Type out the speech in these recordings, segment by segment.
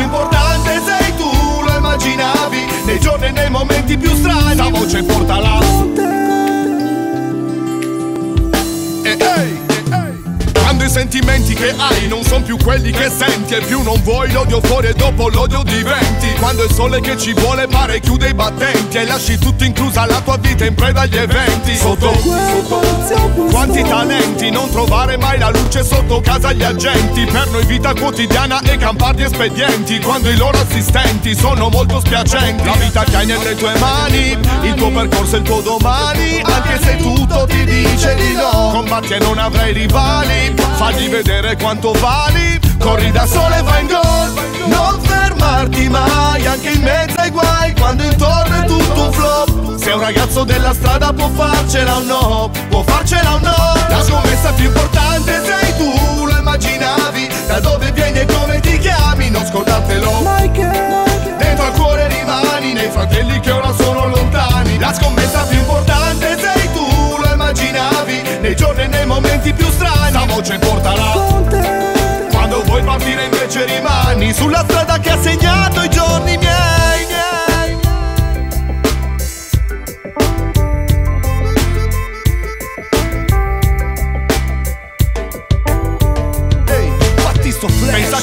più importante sei tu, lo immaginavi Nei giorni e nei momenti più strani. La voce porta là sentimenti che hai non sono più quelli che senti E più non vuoi l'odio fuori e dopo l'odio diventi. Quando il sole che ci vuole pare chiude i battenti E lasci tutto inclusa la tua vita in preda agli eventi. Sotto, sotto quanti talenti Non trovare mai la luce sotto casa agli agenti. Per noi vita quotidiana e campardi espedienti Quando i loro assistenti sono molto spiacenti. La vita che hai nelle tue mani Il tuo percorso e il tuo domani. Anche se tutto ti dice di no Combatti e non avrai rivali Fagli vedere quanto vali. Corri da sole e vai in gol. Non fermarti mai Anche in mezzo ai guai. Quando intorno è tutto un flop. Se un ragazzo della strada può farcela o no Può farcela o no. La scommessa rimani sulla strada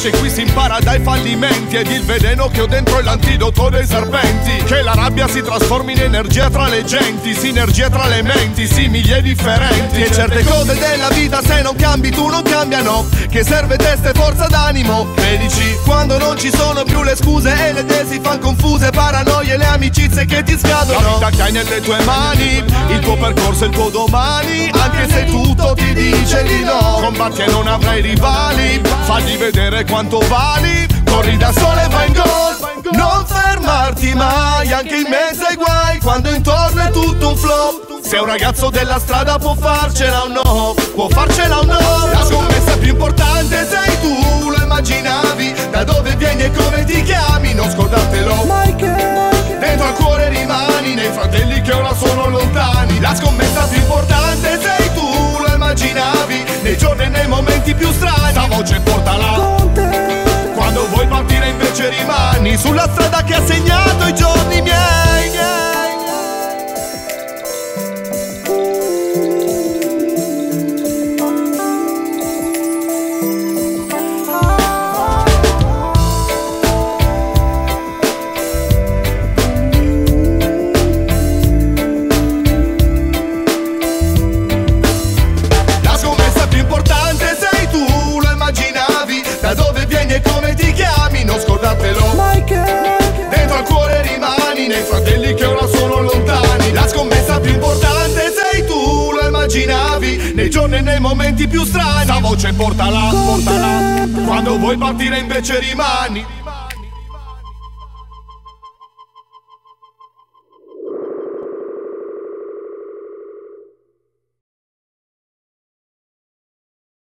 che qui si impara dai fallimenti Ed il veleno che ho dentro è l'antidoto dei serpenti. Che la rabbia si trasformi in energia tra le genti Sinergia tra le menti, simili e differenti. E certe cose della vita se non cambi tu non cambiano. Che serve testa e forza d'animo. Medici, quando non ci sono più le scuse E le idee si fan confuse Paranoie le amicizie che ti scadono. La vita che hai nelle tue mani Il tuo percorso e il tuo domani Anche se tutto ti dice di no. Combatti e non avrai rivali Fagli vedere quanto vali Corri da sole e vai in gol. Non fermarti mai Anche in mezzo ai guai Quando intorno è tutto un flop. Se un ragazzo della strada può farcela o no Può farcela o no. La scommessa più importante sei tu Lo immaginavi Da dove vieni e come ti chiami Non scordatelo. Mai che Dentro al cuore rimani Nei fratelli che ora sono lontani. La scommessa più importante sei tu Lo immaginavi Nei giorni e nei momenti più strani. Sta voce portala fratelli che ora sono lontani. La scommessa più importante sei tu Lo immaginavi Nei giorni e nei momenti più strani. Sta voce portala, portala. Quando vuoi partire invece rimani